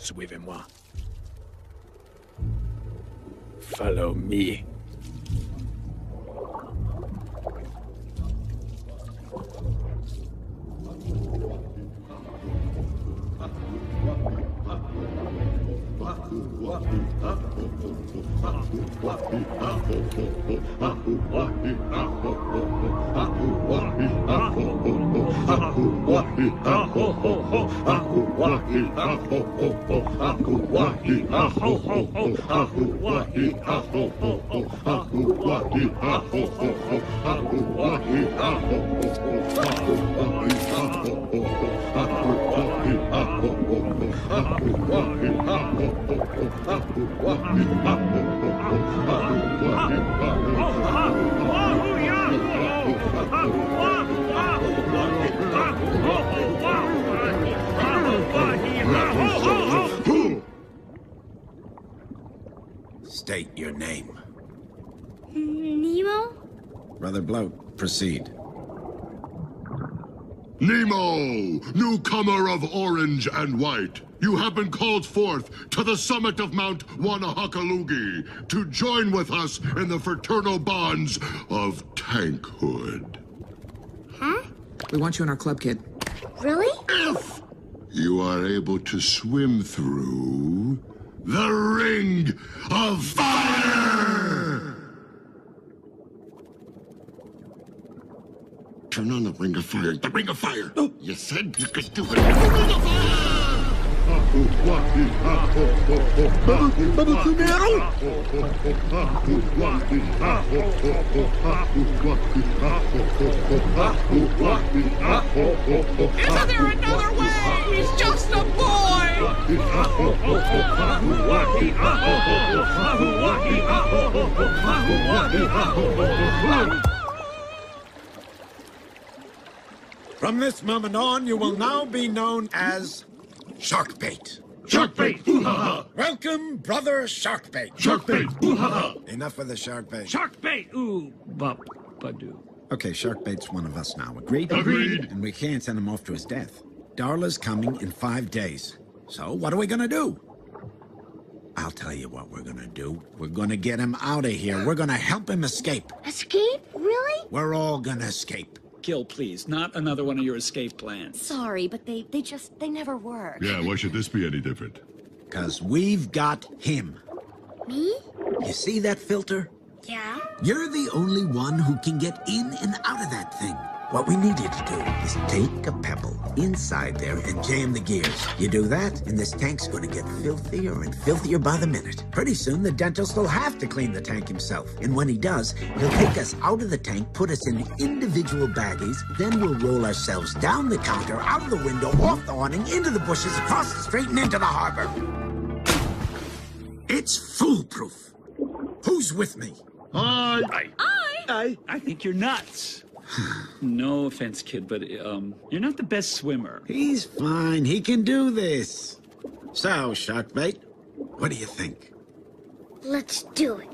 Suivez-moi. Follow me. wahi a ho ho ho haku wahi a ho ho ho haku wahi a ho ho ho haku wahi a ho ho ho haku wahi a ho ho ho haku wahi a ho ho ho haku wahi a ho ho ho haku wahi a ho ho ho haku wahi a ho ho ho haku State your name. Nemo? Brother Bloat, proceed. Nemo, newcomer of orange and white, you have been called forth to the summit of Mount Wanahakalugi to join with us in the fraternal bonds of tankhood. Huh? We want you in our club, kid. Really? You are able to swim through the Ring of Fire! Turn on the Ring of Fire. The Ring of Fire! Oh. You said you could do it. The Ring of Fire! Isn't there another way? He's just a boy! From this moment on, you will now be known as Sharkbait. Sharkbait! Ooh-ha-ha! Welcome, brother Sharkbait. Sharkbait! Ooh-ha-ha! Enough with the Sharkbait. Shark bait! Ooh, bup, badoo. Okay, Sharkbait's one of us now. Agreed? Agreed. And we can't send him off to his death. Darla's coming in five days. So what are we gonna do? I'll tell you what we're gonna do. We're gonna get him out of here. We're gonna help him escape. Escape? Really? We're all gonna escape. Gill, please. Not another one of your escape plans. Sorry, but they, they just, they never work. Yeah, why should this be any different? Cause we've got him. Me? You see that filter? Yeah. You're the only one who can get in and out of that thing. What we need you to do is take a pebble inside there and jam the gears. You do that, and this tank's gonna get filthier and filthier by the minute. Pretty soon, the dentist will have to clean the tank himself. And when he does, he'll take us out of the tank, put us in individual baggies, then we'll roll ourselves down the counter, out of the window, off the awning, into the bushes, across the street, and into the harbor. It's foolproof. Who's with me? Aye. Aye. I, I think you're nuts. No offense, kid, but um, you're not the best swimmer. He's fine. He can do this. So, Sharkbait, what do you think? Let's do it.